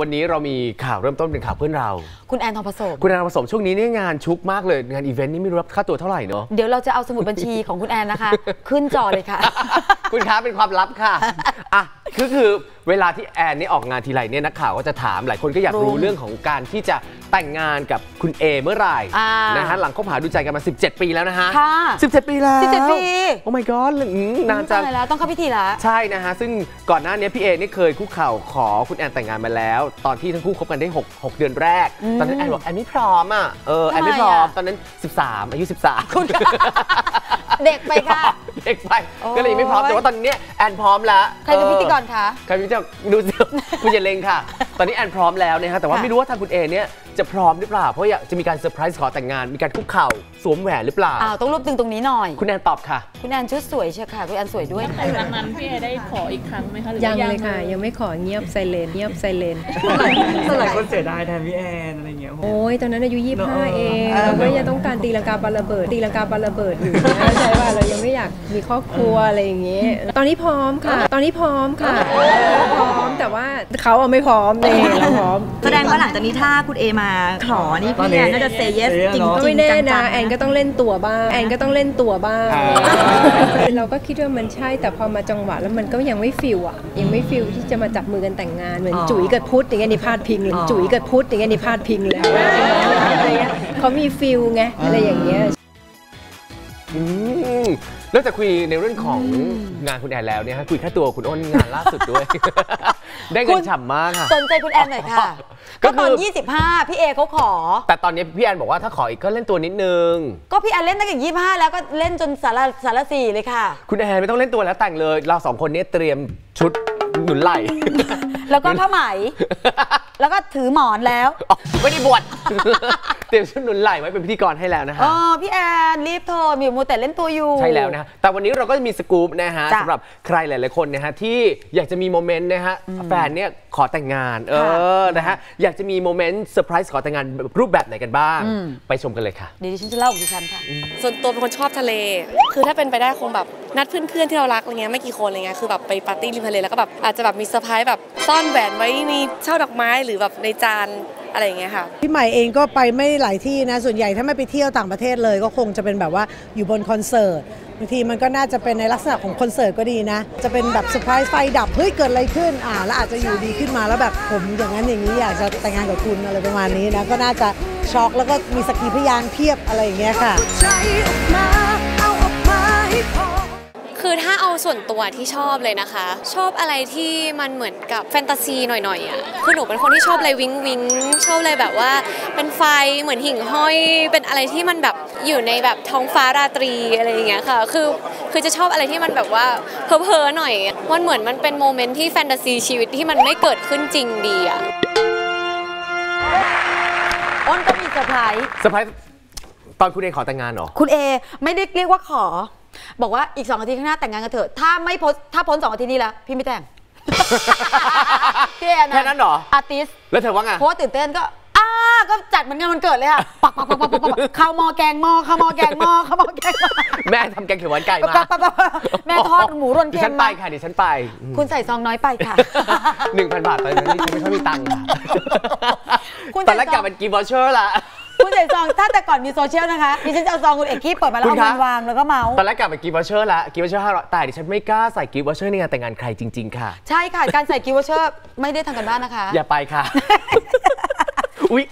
วันนี้เรามีข่าวเริ่มต้นเป็นข่าวเพื่อนเรา คุณแอนทองผสม คุณแอนผสมช่วงนี้เนี่ยงานชุกมากเลย งานอีเวนต์นี่ไม่รู้รับค่าตัวเท่าไหร่เนาะเดี๋ยวเราจะเอาสมุดบัญชีของคุณแอนนะคะ ขึ้นจอเลยค่ะ คุณคะเป็นความลับค่ะอะ คือคือเวลาที่แอนนี่ออกงานทีไรเนี่ยนักข่าวก็จะถามหลายคนก็อยากรู้รู้เรื่องของการที่จะแต่งงานกับคุณเอเมื่อไหร่อ่านนะฮะหลังคบหาดูใจกันมา 17 ปีแล้วนะฮะค่ะ17 ปีแล้ว17 ปี โอ้ my god อืมนานจังตยแล้วต้องเข้าพิธีแล้ว ใช่นะฮะ ซึ่งก่อนหน้านี้พี่เอนี่เคยคุกเข่าขอคุณแอนแต่งงานมาแล้ว ตอนที่ทั้งคู่คบกันได้ 6 6 เดือนแรกอืมตอนนั้นแอนบอกแอนไม่พร้อมอะเออแอนทำไมไม่พร้อมอะตอนนั้น 13 อายุ 13 คุณเด็กไปค่ะเด็กไปโอ้ยก็เลยยังไม่พร้อม แต่ว่าตอนนี้เนี่ยแอนพร้อมแล้วใครเป็นพิธีกรคะใครเป็นพิธีกรดูสิคุณอย่าเร่งค่ะ ตอนนี้แอนพร้อมแล้วนะฮะแต่ว่าค่ะไม่รู้ว่าทางคุณเอเนี่ยจะพร้อมหรือเปล่า เพราะอยากจะมีการเซอร์ไพรส์ขอแต่งงาน มีการคุกเข่าสวมแหวนหรือเปล่าอ้าวต้องรวบตึงตรงนี้หน่อย คุณแอนตอบค่ะ คุณแอนชุดสวยเชียวค่ะ คุณแอนสวยด้วยแต่ครั้งนั้นพี่เอได้ขออีกครั้งไหมคะหรือยังว่าเลยค่ะ ยังไม่ขอเงียบ silent เงียบ silent หลายคนเสียดายแทนพี่แอนอะไรเงี้ยโอ้ยตอนนั้นอายุเนอะ25เองเออเราก็ยังต้องการตีลังกาปาระเบิดตีลังกาปาระเบิดอยู่นะใช่ว่าเรายังไม่อยา ก มีครอบครัวอะไรอย่างเงี้ยตอนนี้พร้อมค่ะ ตอนนี้พร้อมค่ะพร้อมแต่ว่าเขาอะไม่พร้อมเองเราพร้อมแสดงว่าหลังจากนี้ถ้าคุณเอมาขอนี่ตอนพี่นี้แอนน่าจะเซเยส say yes จริงเนอะก็ๆไม่แน่จันะงๆแอนก็ต้องเล่นตัวบ้างแอนก็ต้องเล่นตัวบ้างอ่าเราก็คิดว่ามันใช่แต่พอมาจังหวะแล้วมันก็ยังไม่ feel อะยังไม่ feel ที่จะมาจับมือกันแต่งงานเหมือนอ๋อจุ๋ยกับพุทธอย่างเงี้ยนี่พลาดพิงเลยอ๋อจุ๋ยกับพุทธอย่างเงี้ยนี่พลาดพิงเลยอะไรเงี้ยเขามีฟิลไงอะไรอย่างเงี้ย อืมนอกจากคุยในเรื่องของงานคุณแอนแล้วเนี่ยฮะคุยแค่ตัวคุณอ้นงานล่าสุดด้วย ได้เงิคุนณฉ่ำมากค่ะ สนใจคุณแอนหน่อยค่ะ ก็ก็คือ ตอน 25 พี่เอเขาขอ แต่ตอนนี้พี่แอนบอกว่าถ้าขออีกก็เล่นตัวนิดนึง ก็พี่แอนเล่นตั้งแต่25 แล้วก็เล่นจนสารสารสี่เลยค่ะ คุณแอนไม่ต้องเล่นตัวแล้วแต่งเลย เราสองคนเนี้เตรียมชุดหนุนไหล่แล้วก็ผ้าไหม แล้วก็ถือหมอนแล้ว อ๋อไม่ได้บวช เตรียมชุดหนุนไหล่ไว้เป็นพิธีกรให้แล้วนะเอฮะอพี่แอนรีบโทรมีมูแต่เล่นตัวอยู่ ใช่แล้วนะฮะแต่วันนี้เราก็จะมีสกู๊ปนะฮะจ้ะสำหรับใครหลาย ๆ คนนะฮะที่อยากจะมีโมเมนต์นะฮะแฟนเนี่ยขอแต่งงาน เออนะฮะอยากจะมีโมเมนต์เซอร์ไพรส์ขอแต่งงานแบบรูปแบบไหนกันบ้างไปชมกันเลยค่ะ เดี๋ยวดิฉันจะเล่าของดิฉันค่ะ ส่วนตัวเป็นคนชอบทะเล คือถ้าเป็นไปได้คงแบบนัดเพื่อนๆที่เรารักอะไรเงี้ยไม่กี่คนอะไรเงี้ย คือแบบไปปาร์ตี้ริมทะเลแล้วก็แบบอาจจะแบบมีเซอร์ไพรส์แบบซ่อนแหวนไว้มีช่อดอกไม้หรือแบบในจาน อะไรอย่างเงี้ยค่ะพี่ใหม่เองก็ไปไม่หลายที่นะส่วนใหญ่ถ้าไม่ไปเที่ยวต่างประเทศเลย ก็คงจะเป็นแบบว่าอยู่บนคอนเสิร์ตบางทีมันก็น่าจะเป็นในลักษณะของคอนเสิร์ตก็ดีนะ จะเป็นแบบเซอร์ไพรส์ไฟดับเฮ้ยเกิดอะไรขึ้นอ่าแล้วอาจจะอยู่ดีขึ้นมาแล้วแบบผมอย่างนั้นอย่างนี้อยากจะแต่งงานกับคุณอะไรประมาณนี้นะก็น่าจะช็อกแล้วก็มีสักขีพยานเพียบอะไรอย่างเงี้ยค่ะ คือถ้าเอาส่วนตัวที่ชอบเลยนะคะ ชอบอะไรที่มันเหมือนกับแฟนตาซีหน่อยๆอะคือหนูเป็นคนที่ชอบอะไรวิ้งวิ้งชอบอะไรแบบว่า เป็นไฟเหมือนหิ่งห้อย เป็นอะไรที่มันแบบอยู่ในแบบท้องฟ้าราตรีอะไรอย่างเงี้ยค่ะคือคือจะชอบอะไรที่มันแบบว่าเพ้อๆหน่อยมันเหมือนมันเป็นโมเมนต์ที่แฟนตาซีชีวิตที่มันไม่เกิดขึ้นจริงดีอะอ้นก็มีเซอร์ไพรส์เซอร์ไพรส์ตอนคุณเองขอแต่งงานเหรอ คุณเอไม่ได้เรียกว่าขอ บอกว่าอีก2อาทิตย์ข้างหน้าแต่งงานกันเถอะถ้าไม่พ้นถ้าพ้น2อาทิตย์นี้แล้วพี่ไม่แต่งพี่แอนแค่นั้นเหรอ artist แล้วเธอว่าไงเพราะว่าตื่นเต้นก็อ้าก็จัดเหมือนงานวันเกิดเลยค่ะปักปักปักปักปักปักข้าวหม้อแกงหม้อข้าวหม้อแกงหม้อข้าวหม้อแกงหม้อแม่ทำแกงเขียวหวานไก่มาปักปักปักปักแม่ทอดหมูรวนเค็ฉันไปค่ะดิฉันไป คุณใส่ซองน้อยไปค่ะหนึ่งพันบาทตอนนั้นดิฉันไม่ค่อยมีตังค์ค่ะคุณตอนแรกใส่ซองกลับเป็น gift voucher ละ คุณใส่ซองถ้าแต่ก่อนมีโซเชียลนะคะดิฉันจะเอาซองคุณเอกกี้เปิดมาแล้วคุเอาเงินวางแล้วก็เมาส์ตอนแรกกลับเป็น gift voucher ละ gift voucher ห้าร้อยแต่ดิฉันไม่กล้าใส่ gift voucher ในงานแต่งงานใครจริง ๆ ค่ะ ใช่ค่ะการใส่ gift voucher ไม่ได้ทำกันบ้านนะคะ อย่าไปค่ะอุ๊ย